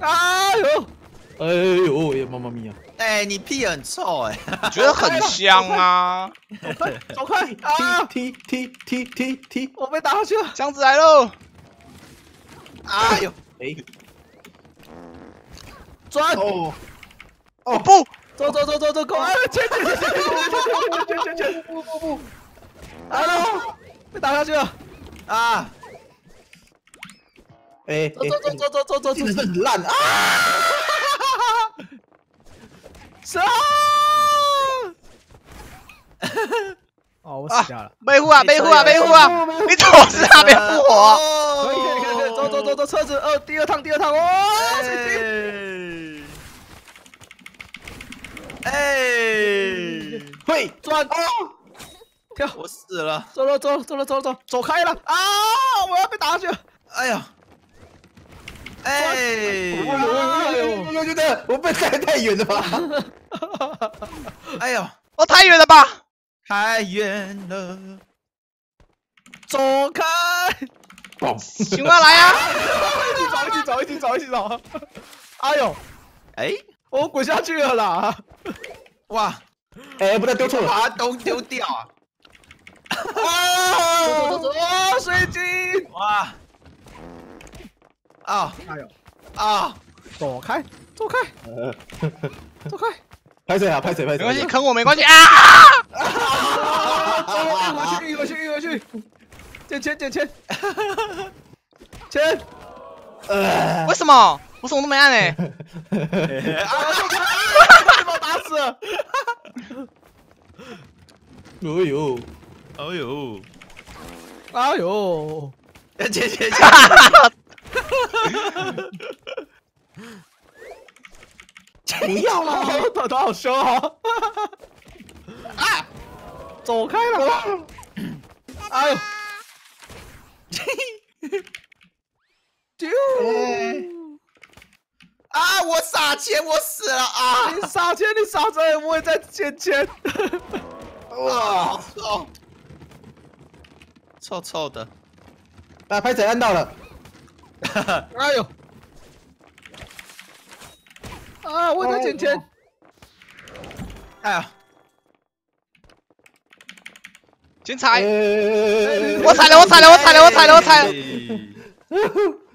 哎呦，哎呦，哎呀，妈妈咪呀！哎，你屁很臭哎！觉得很香啊！走快啊！踢踢踢踢踢！我被打下去了，箱子来喽！哎呦，哎，转！哦哦不，走走走走走，快！前前前前前前前前前！不不不！哎呦，被打下去了！啊！哎，走走走走走走走，真的是很烂啊！杀！哦，我死掉了。背护啊，背护啊，背护啊！你怎么是那边复活？可以可以可以可以，走走走走，车子二第二趟第二趟哦！哎，哎，会转哦，跳，我死了！走了走了走了走了走，走开了啊！我要被打下去了！哎呀，哎，哎呦，我觉得我被带太远了吧？哎呦，我，太远了吧？太远了！走开！嘣！请问来啊！一起走一起走一起走一起走！哎呦，哎，我滚下去了啦！哇，哎，不对，丢错了。把东丢掉啊！啊！走走走走！啊，水晶！哇！啊！加油，啊！躲开，走开，走开！拍谁啊？拍谁？拍谁？没关系，坑我没关系啊！啊！走，运回去，运回去，运回去！捡钱，捡钱！钱！呃为什么？我什么都没按诶。啊！把我打死了！哎呦，哎呦！哎呦！切切切！不要了！头头好凶哦！啊！走开了！哎呦！丢！啊！我撒钱，我死了啊！你撒钱，你撒着，我也在捡钱。哇，臭，臭臭的。啊，拍子按到了？哎呦！啊，我也在捡钱。哎呀，剪彩！哎我踩了，我踩了，我踩了，我踩了，我踩了！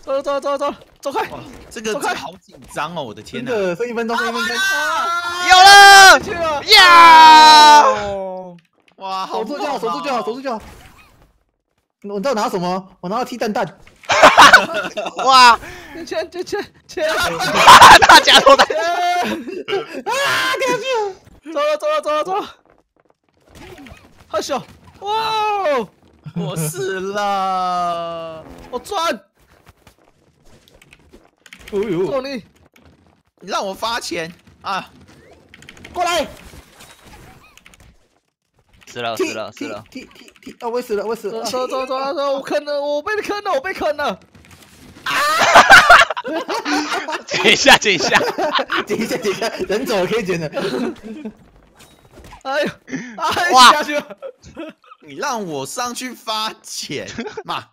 走走走走走开！哇，这个这个好紧张哦！我的天哪！剩一分钟，剩一分钟。啊！有了！去了！呀！哦！哇，好守住就好，守住就好，守住就好。我知道拿什么？我拿到踢蛋蛋。哇！捡钱捡钱钱！大家都在。啊！掉去走了走了走了走了！好小！哇哦！我死了！我赚！哦呦！揍你！你让我发钱啊！过来！死了，踢死了，死了！踢踢踢！啊！我也死了，我也死了。走走走走走！我坑了，我被你坑了，我被坑了！剪一下，剪一下。等一下，等一下，人走了可以捡的。哎呦！哎，哇下去了！你让我上去发钱嘛？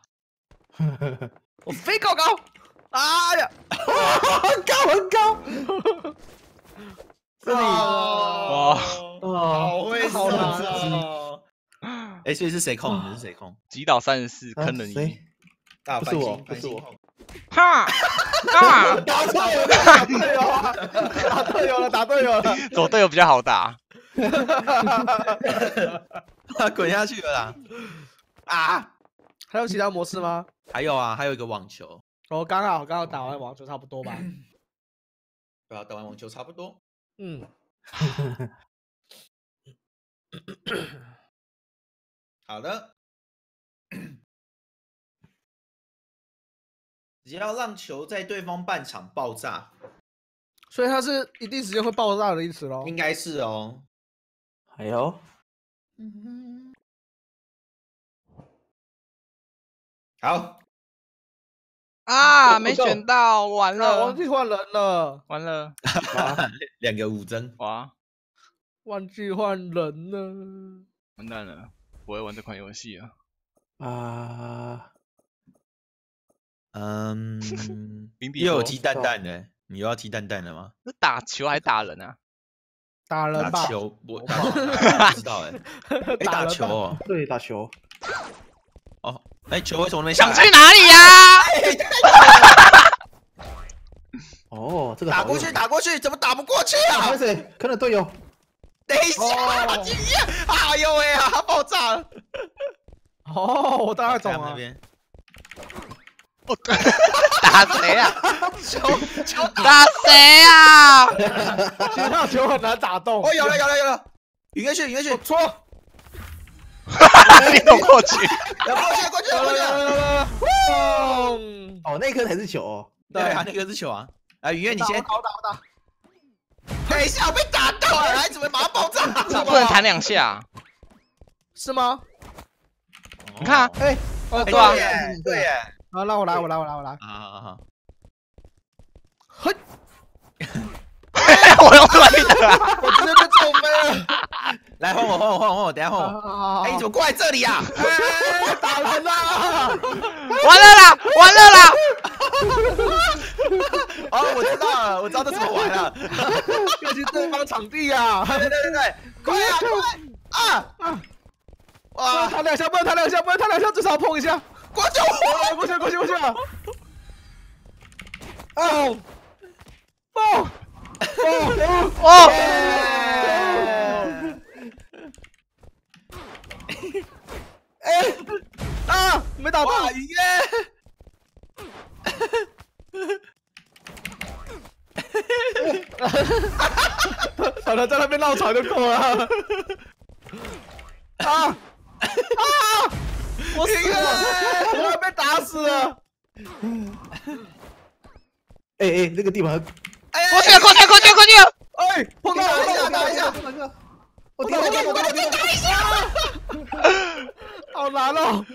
我飞高高！哎呀！很高很高。这里哇，啊，好会好杀难哦！哎，所以是谁控？你是谁控？击倒三十四，坑人一谁。？大不是我不是我哈哈！打错了。打队友啊！打队友了，打队友了！走队友比较好打。他滚下去了啦！啊！还有其他模式吗？还有啊，还有一个网球，哦，刚好刚好打完网球差不多吧。对啊，打完网球差不多。嗯，好的，只要让球在对方半场爆炸，所以它是一定时间会爆炸的意思喽。应该是哦。还有，好，啊，没选到，完了，忘了，记换人了，完了，两个五针，哇，忘记换人了。完蛋了，不会玩这款游戏啊。啊，嗯，又有踢蛋蛋的，你又要踢蛋蛋了吗？是打球还打人啊？打人吧打，球，我不知道 哎，哎打打球哦，对，打球。哦，哎，球为什么没想去哪里呀？哦，这个打过去，打过去，怎么打不过去啊，啊拍？谁？可能队友。等一下，经验，哎呦喂啊，它爆炸了！哦，我大概懂了。那边，打谁啊？球球打谁啊？其实那球很难打动。哦，有了有了有了，允约去允约去，错，你走过去，要过去过去过去，嘣！哦，那一颗才是球哦。对啊，那颗是球啊，啊，允约你先打我，打我打。等一下我被打到了，还怎么马上爆炸？不能弹两下。是吗？你看啊，哎，哦，哎对啊对耶，好，那我来，我来，我来，我来。好好好，嘿，我用对的啊。我直接被揍飞了。来换我换我换我换我，等下换我。哦哎，你怎么过来这里呀？哎，打人啦！完了啦，完了啦！哦，我知道了，我知道这怎么玩了。要去对方场地呀！对对对对，快啊快啊！不能哇，弹两下，不能弹两下，不能弹两下，至少碰一下。过去！过去，过去，过去了。哦，爆！爆！哦，哎！啊，没打哇，到。愉悦！好了，在那边闹场就够了。啊啊！我死了，我要被打死了。哎哎，那个地方。哎过去了，过去了，过去了，过去了！哎，碰到了，打一下打一下打一下。我碰到了，踢我踢碰到了，我踢打一下。好难哦。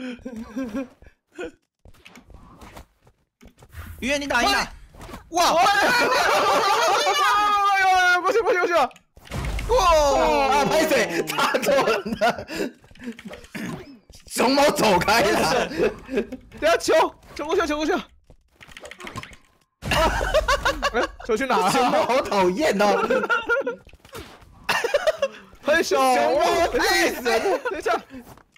愉悦，你打一下！哇哎呦，过去，过去，过去。啊！哇！拍水？打错人了。熊猫走开了。等下球，球过去，球过去。哎，球去哪了熊猫？好讨厌哦。很小，熊猫累死了等一下，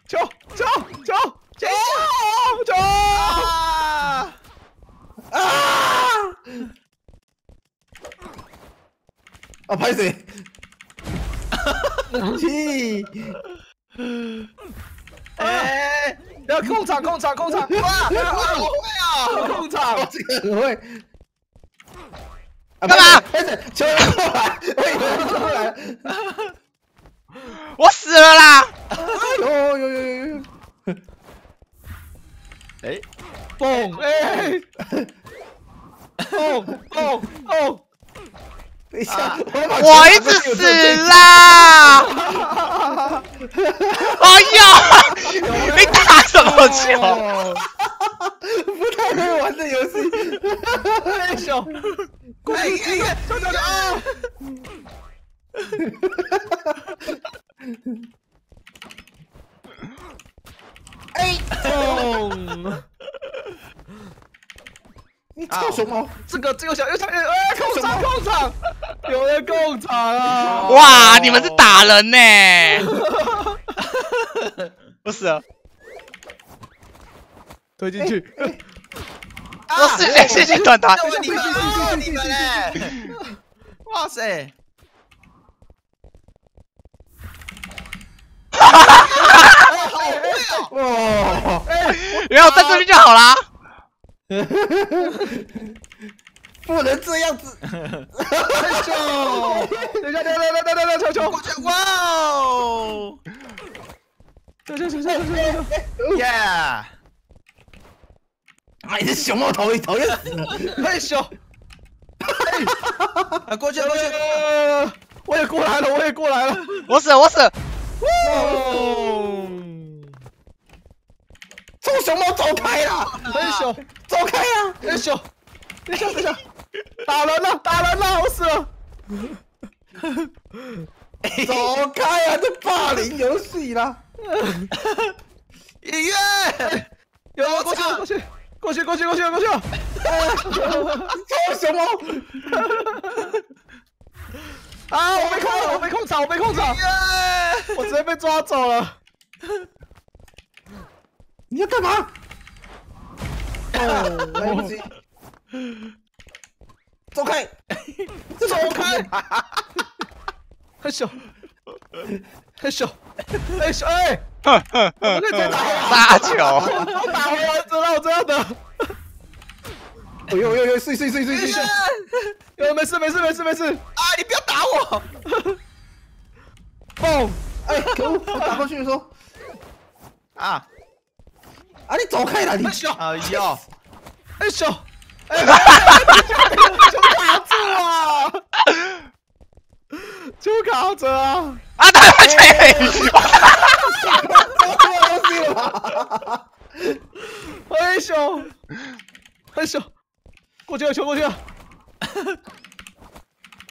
球，球，球，球，球！啊！啊！啊！拍谁？气！哎，要控场，控场，控场！哇，好会啊！控场我，！这个很会。啊干嘛？开始？球过来！我以为球过来。我死了啦！有有有有有。哎，蹦！哎！蹦蹦蹦！等一下，我一直死啦！哎呀，你打什么球？哦，不太会玩的游戏。太小！过哎去，哎球球球！啊！哎，蹦！你臭熊猫！这个这个小又小哎，控场控场，有人控场啊！哇，你们是打人呢！我死了，推进去，我死了，谢谢团团。这你们哦，你们嘞！哇塞！好会哦！哇！然后站这边就好啦。不能这样子。等一下，等一下，等等一下，球球，过去，哇哦！球球球球球球！耶！哎，你是熊猫讨厌讨厌死了。太小！啊，过去，过去！呃，我也过来了，我也过来了。我死了，我死了。哦，臭熊猫走开啦！很小，走开呀！很小。等一下，等一下，打人了，打人了，我死了。走开呀！这霸凌游戏啦！音乐，有人过去，过去，过去过去过去过去！超熊猫，啊！我被控了，我被控场，我被控场，我直接被抓走了。你要干嘛？哦，来不及，走开，走开！嘿咻，嘿咻，嘿咻！哎，我可以直接打回来，杀球，我打回来，知道我这样的。哎呦呦呦，碎碎碎碎碎没事没事没事没事。啊！你不要打我！嘣！哎，可恶，我打过去的时候，啊！啊，你走开了，你嘿咻，哎呦！嘿咻！哎，就 卡住啊！就卡着啊！啊，打下去，什么 嘿咻，嘿咻，过去了，球过去了。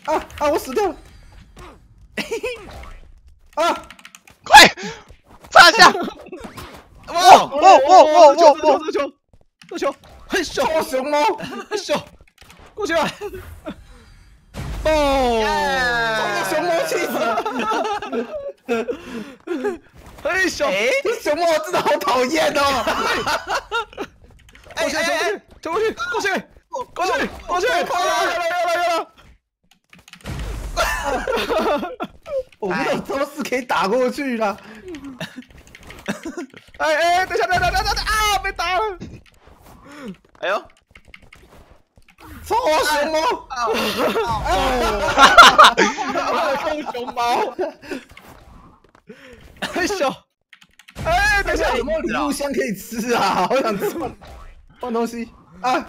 啊啊，我死掉了！啊，快，放下，哦！哦哦哦这球哦这球这球这球，嘿咻超熊猫，嘿咻，过去了。嘣！超熊猫气死了！嘿咻，哎这熊猫真的好讨厌哦！过去，过去，过去，过去，过去，过去，有了，有了，有了。我不知道招式可以打过去啦。哎哎，等一下，等一下，等一下，等一下啊！被打了。哎呦！超熊猫，控熊猫。嘿咻！哎，等一下，有没有礼物箱可以吃啊？好想吃放东西啊！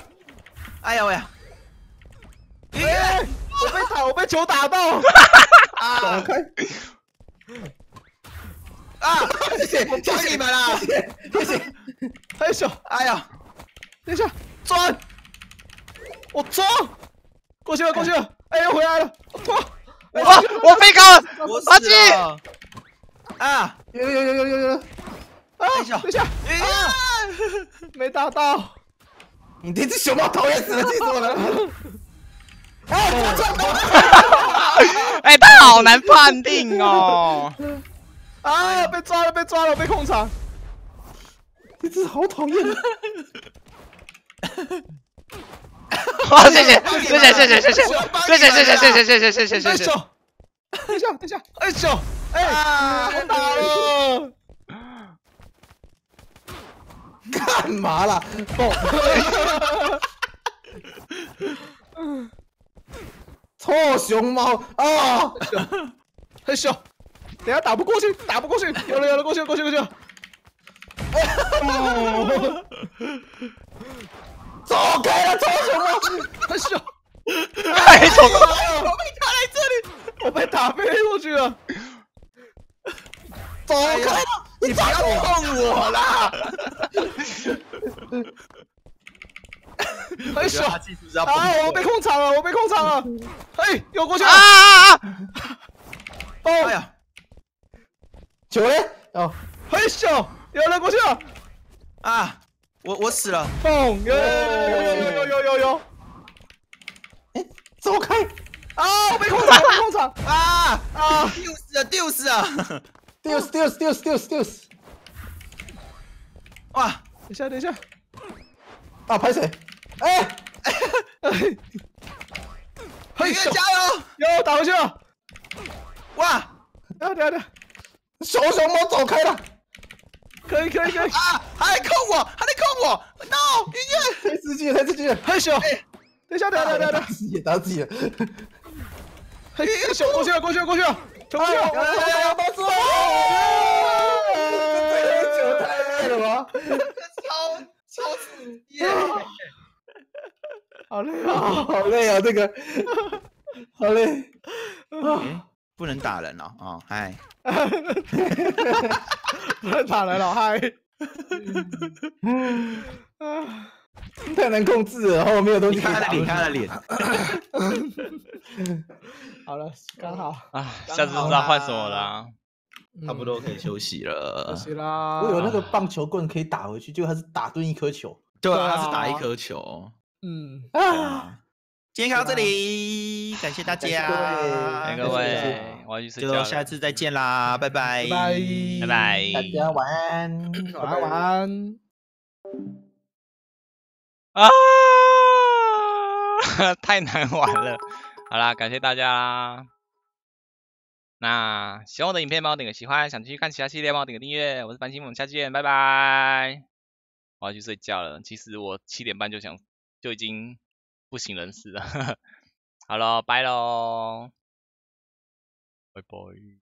哎呀喂！哎，我被打，我被球打到。走啊开！啊！谢谢，求你们啦！谢谢，谢谢。哎呀！等一下，钻！我抓！过去了，过去了！哎，又回来了！我拖！哎哇，我飞高了，我阿基！啊！有有有有有有！啊！等一下等一下，哎呀！没打到。你这只熊猫讨厌死了，气死我了！哎，我撞到！哎，他好难判定哦。啊！被抓了，被抓了，被控场。你真是好讨厌！好，谢谢，谢谢，谢谢，谢谢，谢谢，谢谢，谢谢，谢谢，谢谢！等一下，等一下，哎咻！哎，我打了。干嘛啦？臭熊猫啊！嘿咻！等下打不过去，打不过去，有了有了，过去了过去了过去了。走开了，臭熊猫！嘿咻！哎，走，我被打来这里，我被打飞过去了。走开了！你不要碰我啦！嗯 很爽。啊我被控场了我被控场了。嘿又过去啊啊啊。哦。哎呀。九 a 哦。嘿小有人过去了。啊我我死了。砰哟哟哟哟哟哟哎走开。啊我被控场了控场。啊啊。丢死啊丢死丢死丢死丢死丢死。哇等一下等一下。啊，拍谁？哎，嘿黑哥咻！加油！有打回去了。哇！等下等下等下。熊熊猫走开了！可以可以可以。啊！还在控我，还在控我！No！音乐！太刺激了，太刺激了！嘿咻！等一下等一下等下等下。打自己，打自己了！嘿咻！过去了过去了过去了。球过去了。有有有有，都是我！这球太累了吧？超超死 耶！好累啊，啊！好累啊，这个，好累。啊不能打人哦！啊，嗨！不能打人了，老嗨。啊！太难控制了，然后没有东西可以打你看他的脸，看他的脸。好了，刚好。啊，下次知道换什么啦。差不多可以休息了休。息啦。我有那个棒球棍可以打回去，结果他是打蹲一颗球，对啊，他是打一颗球。嗯，啊，啊，今天看到这里，感谢大家，哎，各各位位，我要去睡觉，就下次再见啦，拜拜，拜拜，拜拜。大家晚安，晚安，晚安。啊，太难玩了。好啦，感谢大家啦。那喜欢我的影片，帮我点个喜欢，想继续看其他系列，帮我点个订阅。我是繁星，我们下期见，拜拜。我要去睡觉了，其实我七点半就想就已经不省人事了。好了，拜喽，拜拜。